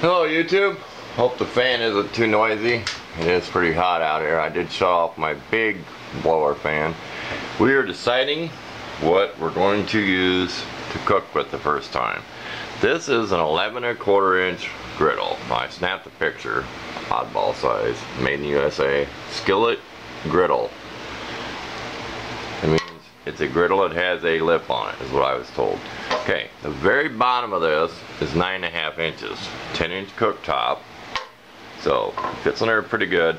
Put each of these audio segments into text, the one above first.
Hello YouTube. Hope the fan isn't too noisy. It is pretty hot out here. I did shut off my big blower fan. We are deciding what we're going to use to cook with the first time. This is an 11 and a quarter inch griddle. I snapped a picture, oddball size, made in USA, skillet griddle. It's a griddle It has a lip on it, is what I was told. Okay, the very bottom of this is nine and a half inches, 10 inch cooktop. So fits in there pretty good.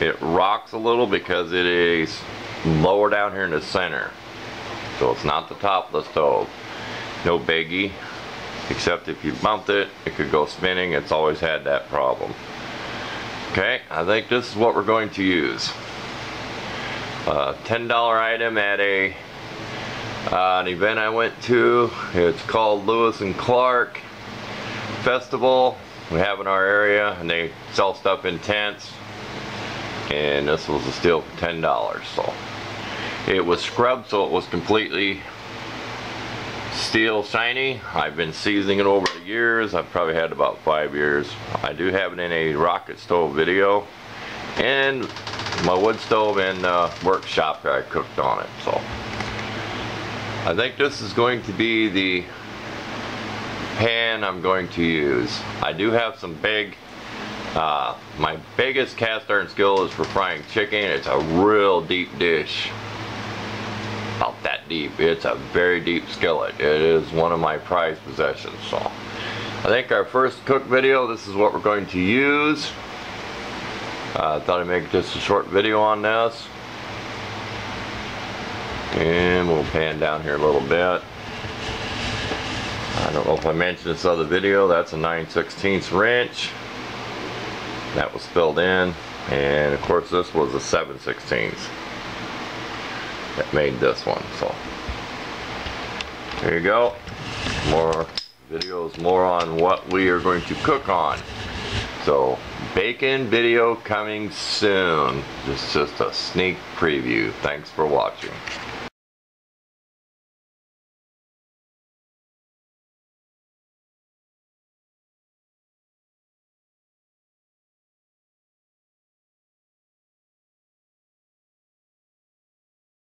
It rocks a little because it is lower down here in the center. So it's not the top of the stove. No biggie, except if you bumped it, it could go spinning. It's always had that problem. Okay, I think this is what we're going to use. A $10 item at a uh, an event I went to. It's called Lewis and Clark Festival. We have in our area, and they sell stuff in tents. And this was a steal for ten dollars. So it was scrubbed, so it was completely steel shiny. I've been seasoning it over the years. I've probably had about five years. I do have it in a rocket stove video, and my wood stove and the workshop that I cooked on it. So. I think this is going to be the pan I'm going to use. I do have some big, uh, my biggest cast iron skill is for frying chicken. It's a real deep dish. About that deep. It's a very deep skillet. It is one of my prized possessions. So I think our first cook video, this is what we're going to use. I uh, thought I'd make just a short video on this. And we'll pan down here a little bit. I don't know if I mentioned this other video, that's a 9 16 wrench. That was filled in. And of course this was a 7 16 that made this one. So there you go. More videos more on what we are going to cook on. So bacon video coming soon. This is just a sneak preview. Thanks for watching.